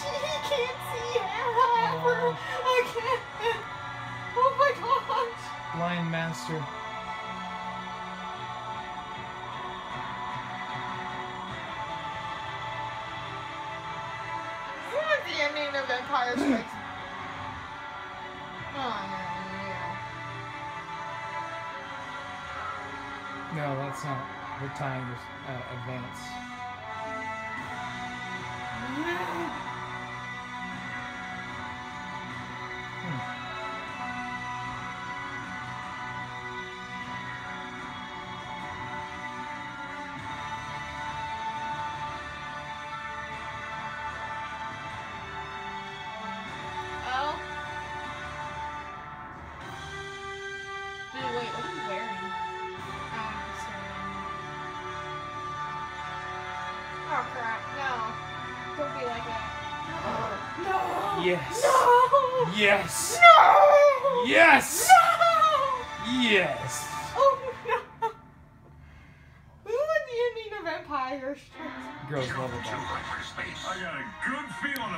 He can't see half. I can't. Oh my gosh. Blind master. This is the ending of Empire Strikes. No, that's not. We're tying this uh, advance. Oh crap. No. Don't be like that. Uh, no. Yes. No. Yes. No. Yes. No. Yes. Oh no. This is like the ending of Empire Girls love it. I got a good feeling